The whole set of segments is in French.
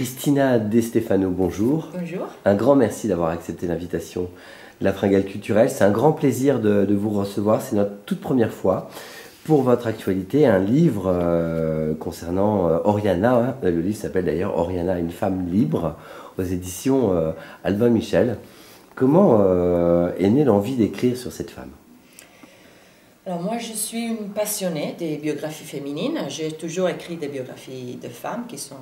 Christina De Stefano, bonjour. Bonjour. Un grand merci d'avoir accepté l'invitation de la Fringale culturelle. C'est un grand plaisir de, vous recevoir. C'est notre toute première fois pour votre actualité, un livre euh, concernant euh, Oriana. Hein. Le livre s'appelle d'ailleurs Oriana, une femme libre, aux éditions euh, Albin Michel. Comment est née l'envie d'écrire sur cette femme? Alors moi, je suis une passionnée des biographies féminines. J'ai toujours écrit des biographies de femmes qui sont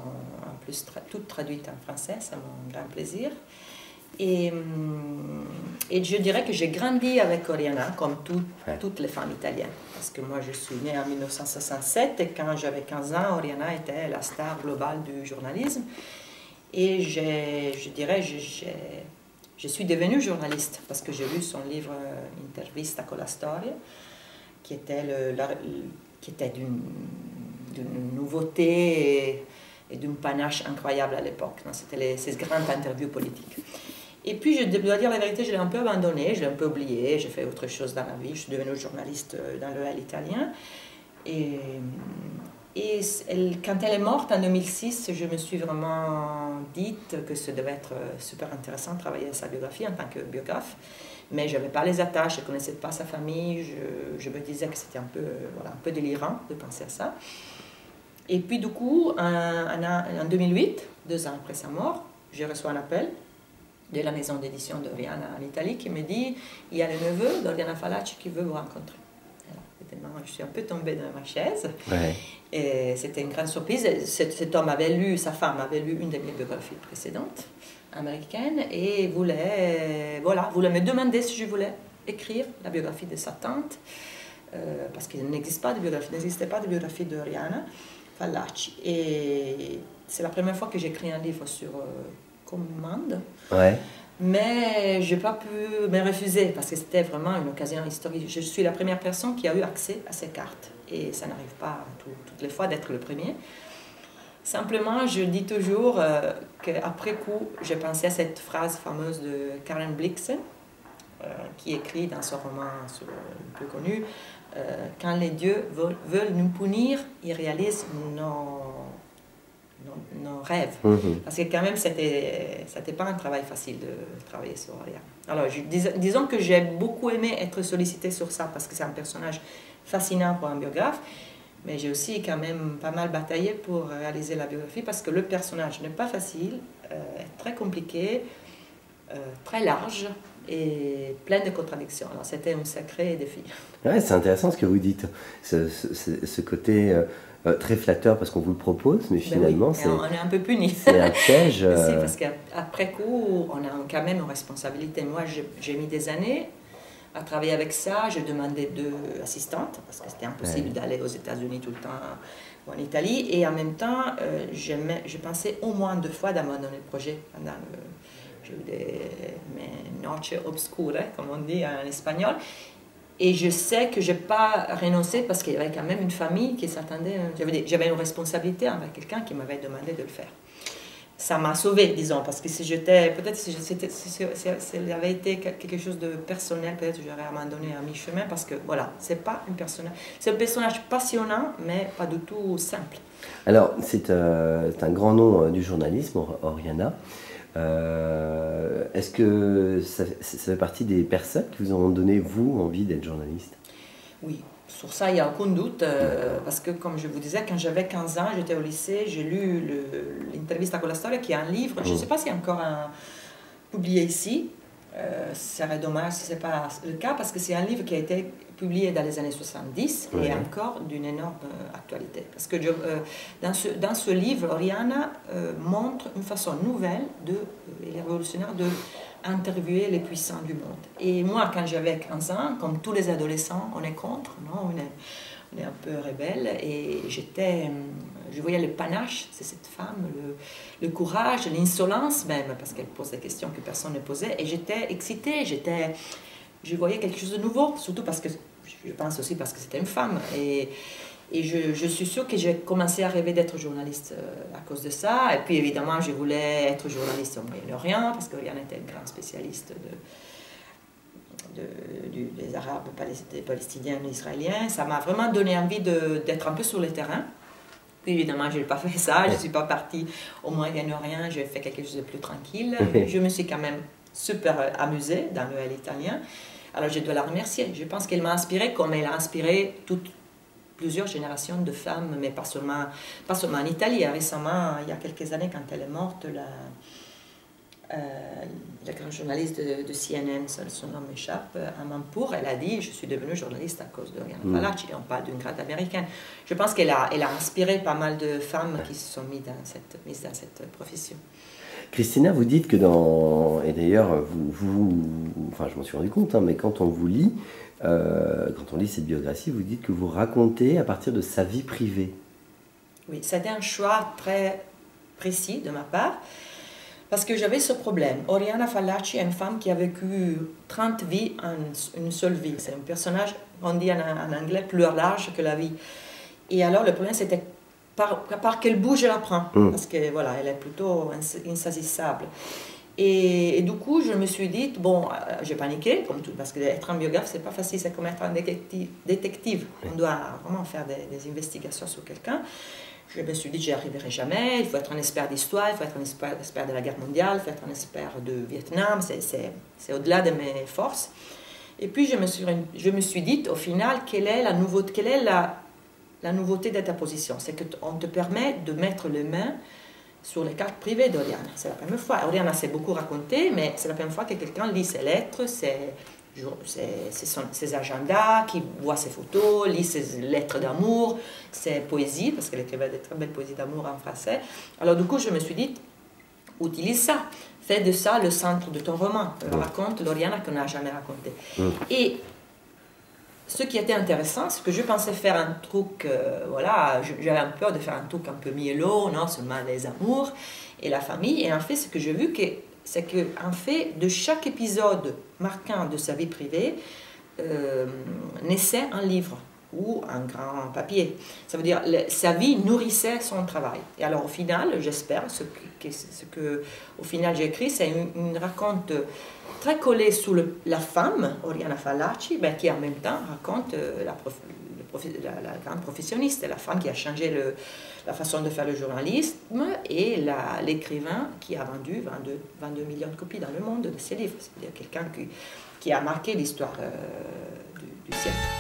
plus toutes traduites en français, c'est mon grand plaisir. Et, hum, et je dirais que j'ai grandi avec Oriana, comme toutes les femmes italiennes. Parce que moi, je suis née en 1967 et quand j'avais 15 ans, Oriana était la star globale du journalisme. Et je dirais, je suis devenue journaliste parce que j'ai lu son livre euh, Intervista con la storia qui était, le, qui était d'une, nouveauté et, d'une panache incroyable à l'époque. C'était ces grandes interviews politiques. Et puis, je dois dire la vérité, je l'ai un peu abandonné, je l'ai un peu oublié, j'ai fait autre chose dans la vie, je suis devenue journaliste euh, dans le L italien. Et, et quand elle est morte en 2006, je me suis vraiment dite que ce devait être euh, super intéressant de travailler sa biographie en tant que biographe mais je n'avais pas les attaches, je ne connaissais pas sa famille, je, me disais que c'était un peu, peu délirant de penser à ça. Et puis du coup, en, en, 2008, deux ans après sa mort, j'ai reçu un appel de la maison d'édition d'Oriana en Italie qui me dit il y a le neveu d'Oriana Falacci qui veut vous rencontrer. Alors, je suis un peu tombée dans ma chaise. Et c'était une grande surprise. Cet, cet, homme avait lu, sa femme avait lu une de mes biographies précédentes américaine et voulait, voilà, voulait me demander si je voulais écrire la biographie de sa tante, euh, parce qu'il n'existe pas de biographie, n'existait pas de biographie de Rihanna Fallaci. Et c'est la première fois que j'écris un livre sur euh, commande. Ouais. Mais je n'ai pas pu me refuser parce que c'était vraiment une occasion historique. Je suis la première personne qui a eu accès à ces cartes. Et ça n'arrive pas toutes les fois d'être le premier. Simplement, je dis toujours euh, qu'après coup, j'ai pensé à cette phrase fameuse de Karen Blixen, euh, qui écrit dans son roman un peu connu euh, Quand les dieux veulent, nous punir, ils réalisent nos, nos, rêves. Mhm. Parce que quand même, c'était n'était pas un travail facile de travailler sur rien. Alors, disons que j'ai beaucoup aimé être sollicité sur ça, parce que c'est un personnage fascinant pour un biographe. Mais j'ai aussi quand même pas mal bataillé pour réaliser la biographie parce que le personnage n'est pas facile, euh, très compliqué, euh, très large et plein de contradictions. Alors c'était un sacré défi. Ouais, c'est intéressant ce que vous dites, ce, ce, côté euh, très flatteur parce qu'on vous le propose, mais ben finalement c'est... On est un peu puni. C'est un piège. parce qu'après coup, on a quand même une responsabilité. Moi, j'ai mis des années à travailler avec ça. J'ai demandé deux assistantes parce que c'était impossible d'aller aux États-Unis tout le temps ou en Italie. Et en même temps, euh, j'ai pensé au moins deux fois d'abandonner le projet pendant mes noches obscures, comme on dit en espagnol. Et je sais que je n'ai pas renoncé parce qu'il y avait quand même une famille qui s'attendait. J'avais une responsabilité envers quelqu'un qui m'avait demandé de le faire ça m'a sauvé, disons, parce que si j'étais, peut-être si, si, ça avait été quelque chose de personnel, peut-être j'aurais abandonné à mi-chemin, parce que voilà, c'est pas un personnage, c'est un personnage passionnant, mais pas du tout simple. Alors, c'est euh, un grand nom euh, du journalisme, Oriana. Euh, est-ce que ça, ça, fait partie des personnes qui vous ont donné, vous, envie d'être journaliste? Oui, sur ça, il n'y a aucun doute, euh, parce que comme je vous disais, quand j'avais 15 ans, j'étais au lycée, j'ai lu l'intervista con la storia, qui est un livre, je ne mm. sais pas s'il y a encore un, publié ici, euh, serait dommage si ce n'est pas le cas, parce que c'est un livre qui a été publié dans les années 70 et encore d'une énorme euh, actualité. Parce que dans, ce, dans ce livre, Oriana montre une façon nouvelle, de, et révolutionnaire, de interviewer les puissants du monde. Et moi, quand j'avais 15 ans, comme tous les adolescents, on est contre, non on est, on est un peu rebelle. Et j'étais, euh, je voyais le panache, c'est cette femme, le, courage, l'insolence même, parce qu'elle pose des questions que personne ne posait. Et j'étais excitée, j'étais, je voyais quelque chose de nouveau, surtout parce que, je pense aussi parce que c'était une femme. Et, et je, suis sûre que j'ai commencé à rêver d'être journaliste euh, à cause de ça. Et puis évidemment, je voulais être journaliste au Moyen-Orient, parce que Yann était un grand spécialiste de, de, des Arabes, des Palestiniens, des Israéliens. Ça m'a vraiment donné envie d'être un peu sur le terrain. Puis évidemment, je n'ai pas fait ça, je ne suis pas partie au Moyen-Orient, j'ai fait quelque chose de plus tranquille. je me suis quand même super euh, amusée dans le L italien. Alors je dois la remercier. Je pense qu'elle m'a inspirée comme elle a inspiré toutes plusieurs générations de femmes, mais pas seulement, pas seulement en Italie. Récemment, il y a quelques années, quand elle est morte, la, la grande journaliste de, CNN, son nom m'échappe, Amanpour, elle a dit Je suis devenue journaliste à cause de Rihanna mm. Falaci, et on parle d'une grande américaine. Je pense qu'elle a, elle a inspiré pas mal de femmes qui se sont mises dans cette, mises dans cette profession. Christina, vous dites que dans. Et d'ailleurs, vous, vous, Enfin, je m'en suis rendu compte, hein, mais quand on vous lit, euh, quand on lit cette biographie, vous dites que vous racontez à partir de sa vie privée. Oui, c'était un choix très précis de ma part. Parce que j'avais ce problème. Oriana Fallaci est une femme qui a vécu 30 vies en une seule vie. C'est un personnage, on dit en, anglais, plus large que la vie. Et alors, le problème, c'était par, par quel bout je la prends. Mm. Parce que, voilà, elle est plutôt insaisissable. Et, du coup, je me suis dit, bon, euh, j'ai paniqué, comme tout, parce que être un biographe, c'est pas facile, c'est comme être un détective. On doit vraiment faire des, des investigations sur quelqu'un je me suis dit, j'y arriverai jamais, il faut être un expert d'histoire, il faut être un expert, de la guerre mondiale, il faut être un expert de Vietnam, c'est au-delà de mes forces. Et puis je me suis, je me suis dit, au final, quelle est la nouveauté, quelle est la, la nouveauté de ta position? C'est qu'on te permet de mettre les mains sur les cartes privées d'Oriana. C'est la première fois. Oriana s'est beaucoup raconté, mais c'est la première fois que quelqu'un lit ses lettres, ses, ses, agendas, qui voit ses photos, lit ses lettres d'amour, ses poésies, parce qu'elle écrivait des très belles poésies d'amour en français. Alors du coup, je me suis dit, utilise ça. Fais de ça le centre de ton roman. Raconte l'Oriana qu'on n'a jamais raconté. Et ce qui était intéressant, c'est que je pensais faire un truc, euh, voilà, j'avais un peur de faire un truc un peu miellot, non seulement les amours et la famille. Et en fait, ce que j'ai vu, que c'est qu'en fait, de chaque épisode marquant de sa vie privée, euh, naissait un livre ou un grand papier. Ça veut dire sa vie nourrissait son travail. Et alors au final, j'espère, ce que, ce que au final j'ai écrit, c'est une, raconte très collée sur la femme, Oriana Fallaci, ben, qui en même temps raconte euh, la, grande professionniste, la femme qui a changé le, la façon de faire le journalisme et l'écrivain qui a vendu 22, 22, millions de copies dans le monde de ses livres. C'est-à-dire quelqu'un qui, a marqué l'histoire euh, du siècle.